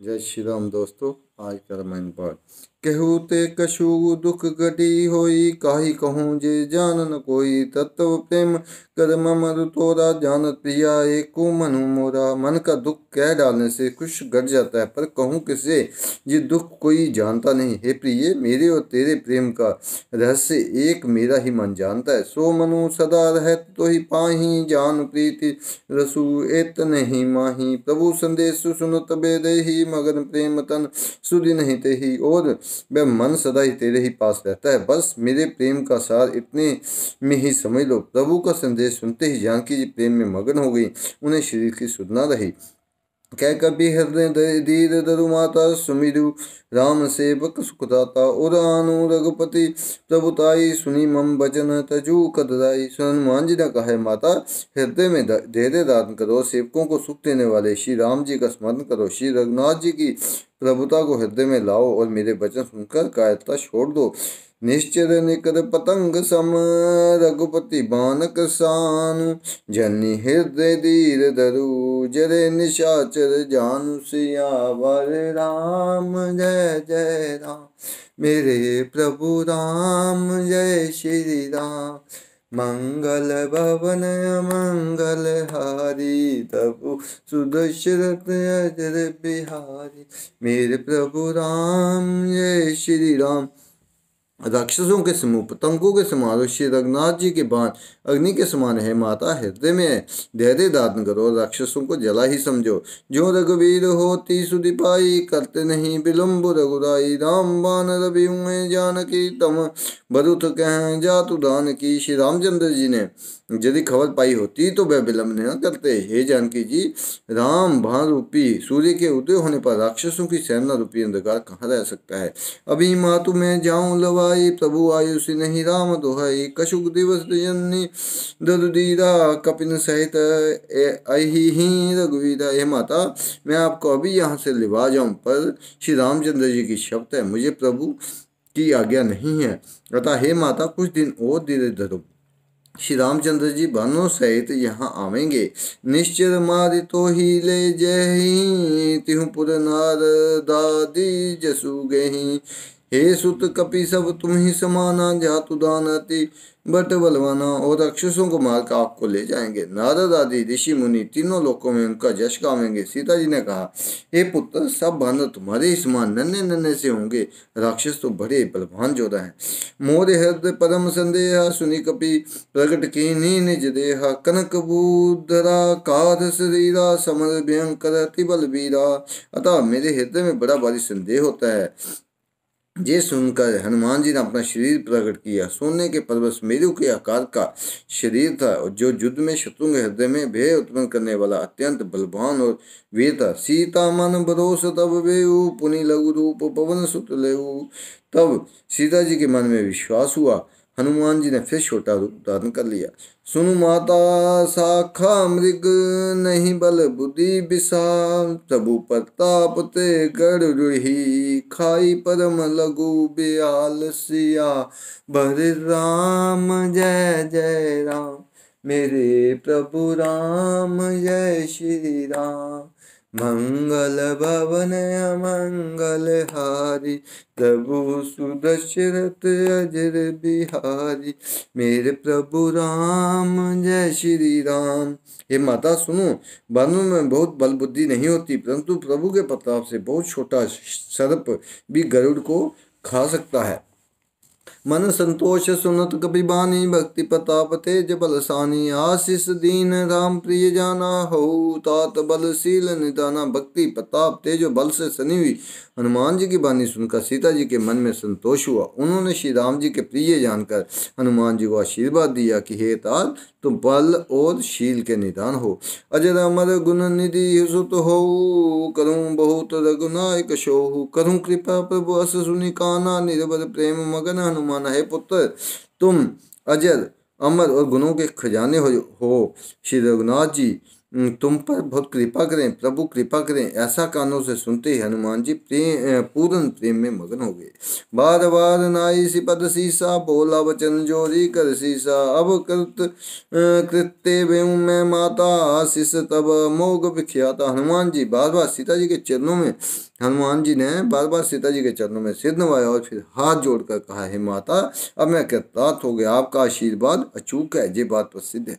जय श्री राम दोस्तों। आज का रामायण पाठ कहू ते कछु दुख घटी होई, काही कहूँ जे जान न कोई तत्व प्रेम। कर मरु तोरा जानत प्रिया, एक मनु मोरा। मन का दुख कह डालने से खुश घट जाता है, पर कहूँ किसे ये दुख कोई जानता नहीं। हे प्रिय, मेरे और तेरे प्रेम का रहस्य एक मेरा ही मन जानता है। सो मनु सदा रह तो ही पाही, जान प्रीति रसु एत नहीं माही। प्रभु संदेश सुन तबे ही, मगन प्रेम तन सुधि नहीं ते ही और वह मन सदा ही तेरे ही पास रहता है। बस मेरे प्रेम का सार इतने में ही समझ लो। प्रभु का संदेश सुनते ही जानकी जी प्रेम में मगन हो गई। उन्हें शरीर की सुधना रही। कह कभी हृदय धीर दरु माता सुमिरु, राम सेवक सुखदाता और आनु रघुपति प्रभुताई सुनी मम वचन तजु कदराई। हनुमान जी ने कहा माता, हृदय में धैर्य दान करो। सेवकों को सुख देने वाले श्री राम जी का स्मरण करो। श्री रघुनाथ जी की प्रभुता को हृदय में लाओ और मेरे वचन सुनकर कायरता छोड़ दो। निश्चर निकर पतंग सम, रघुपति बानक सानु। जनि हृदय धीर धरु, जरे निशाचर जानु सियावर राम। जय जय राम, मेरे प्रभु राम, जय श्री राम। मंगल भवन मंगल हारी तबु सुदशरथ अजर बिहारी। मेरे प्रभु राम जय श्री राम। राक्षसों के समूह पतंगों के समान और श्री रघुनाथ जी के बाण अग्नि के समान है, माता हृदय में धैर्य दान करो राक्षसों को जला ही समझो। जो रघुवीर होती सुधि पाई करते नहीं विलम्ब रघुराई, राम बान रवि जानकी, तम बरुत कह जातु दान की श्री रामचंद्र जी ने यदि खबर पाई होती तो वह विलम्ब न करते। हे जानकी जी, राम भान रूपी सूर्य के उदय होने पर राक्षसों की सेना रूपी अंधकार कहाँ रह सकता है? अभी मातु में जाऊँ लवाई प्रभु आयुषि नहीं राम दोहाई कशुक दिवस जननी दरुदीरा कपिन सहित अही रघुवीरा हे माता, मैं आपको अभी यहाँ से लिवा जाऊँ, पर श्री रामचंद्र जी की शब्द है। मुझे प्रभु की आज्ञा नहीं है। अतः हे माता, कुछ दिन और धीरे धरो। श्री रामचंद्र जी बानों सहित यहाँ आवेंगे। निश्चर मारि तो ही ले जय तिहुपुर नार दादी जसु गही। हे सुत कपि सब तुम ही समाना जातु दानती बट बलवाना और राक्षसों को मारकर आपको ले जाएँगे। नारद आदि, ऋषि मुनि तीनों लोकों में उनका जश गावेंगे। सीता जी ने कहा, हे पुत्र, सब बानर तुम्हारे ही समान नन्हे नन्हे से होंगे। राक्षस तो बड़े बलवान जोधा हैं। मोर हृदय परम संदेह, सुनी कपि प्रकट की निज देहा। कनक बुधरा काध शरीरा, समर भयंकर बल वीरा अतः मेरे हृदय में बड़ा भारी संदेह होता है। ये सुनकर हनुमान जी ने अपना शरीर प्रकट किया। सोने के पर्वत मेरु के आकार का शरीर था जो युद्ध में शत्रु के हृदय में भय उत्पन्न करने वाला अत्यंत बलवान और वीर था। सीता, मन भरोस, तब वेऊ पुनि लघु रूप, पवन सुत ले तब सीता जी के मन में विश्वास हुआ हनुमान जी ने फिर छोटा रूप धारण कर लिया। सुनु माता, साखा मृग नहीं बल बुद्धि विशाल। प्रभु प्रताप ते रुही, खाई परम लघु ब्याल सिया। बर राम, जय जय राम, मेरे प्रभु राम, जय श्री राम। मंगल भवन मंगल हारी प्रभु सुदशरथ अजर बिहारी। मेरे प्रभु राम, जय श्री राम। ये माता, सुनो, बानों में बहुत बल बुद्धि नहीं होती, परंतु प्रभु के प्रताप से बहुत छोटा सर्प भी गरुड़ को खा सकता है। मन संतोष सुनत कपि बानी भक्ति प्रताप तेज बलसानी आशीष दीन राम प्रिय जाना हो तात बलशील निदाना भक्ति प्रताप तेज बल से सनी हुई हनुमान जी की बानी सुनकर सीता जी के मन में संतोष हुआ उन्होंने श्री राम जी के प्रिय जानकर हनुमान जी को आशीर्वाद दिया कि हे ताल तुम बल और शील के निदान हो अजर अमर गुण निधि सुत हो करूँ बहुत रघुनायक शोहु करूँ कृपा प्रभु अस सुनि काना निर्भर प्रेम मगन हनुमान है पुत्र। तुम अजर अमर और गुणों के खजाने हो। श्री रघुनाथ जी तुम पर बहुत कृपा करें, प्रभु कृपा करें। ऐसा कानों से सुनते ही हनुमान जी प्रेम पूर्ण प्रेम में मगन हो गए। बार बार नाई सी पद सीसा, बोला वचन जोरी कर सीसा। अब कृत कृत्य वेऊ में माता, आशीष तब मोग विख्याता। हनुमान जी बार बार सीता जी के चरणों में, हनुमान जी ने बार बार सीता जी के चरणों में सिर नवाया और फिर हाथ जोड़कर कहा, हे माता, अब मैं कृतार्थ हो गया। आपका आशीर्वाद अचूक है, ये बात प्रसिद्ध है।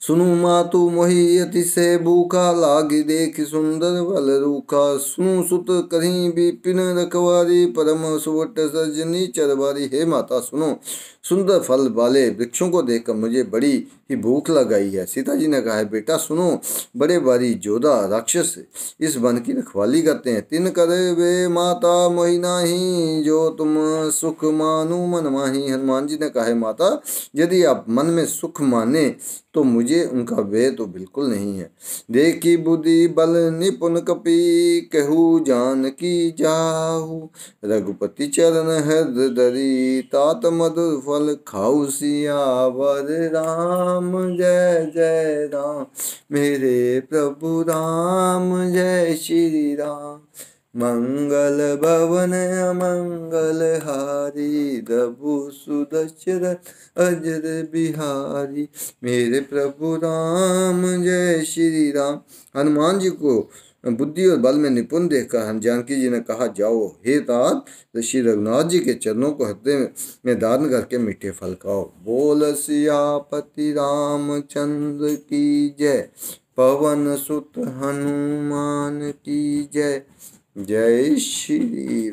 सुनु मातु मोहि अति से भूखा लागी देख सुंदर बल रूखा। सुनु सुत कहीं विपिन रखवारी, परम सुवट सजनी चरवारी। हे माता, सुनो, सुंदर फल वाले वृक्षों को देखकर मुझे बड़ी ही भूख लगाई है। सीता जी ने कहा, है बेटा, सुनो, बड़े बारी जोधा राक्षस इस वन की रखवाली करते हैं। तिन करे वे माता मोहिना ही, जो तुम सुख मानो, मन माही। हनुमान जी ने कहा, है माता, यदि आप मन में सुख माने तो मुझे उनका वे तो बिल्कुल नहीं है। देखी बुद्धि, बल, निपुण कपी, कहू जान की जाहू। रघुपति चरण हृदरी तात मधुर फल खाऊ सियावर राम। जय जय राम। मेरे प्रभु राम, जय श्री राम। मंगल भवन मंगल हारी दबु सुदशर अजर बिहारी। मेरे प्रभु राम, जय श्री राम हनुमान जी को बुद्धि और बल में निपुण देखकर हम जानकी जी ने कहा, जाओ, हे तात तो श्री रघुनाथ जी के चरणों को हृदय में दान करके मीठे फल खाओ। बोल सियापति रामचंद्र की जय। पवन सुत हनुमान की जय। जय श्री